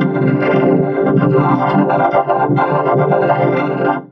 Thank you.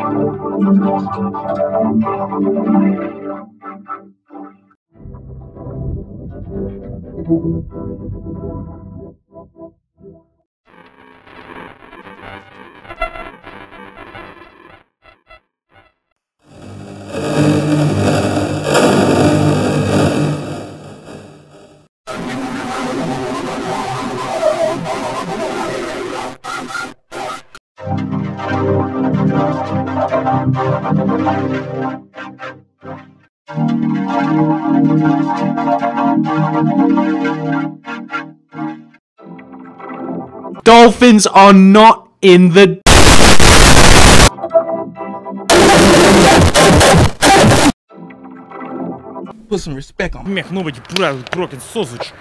Thank you. Dolphins are not in the. Put some respect on. Мех, ну быть, broken sausage.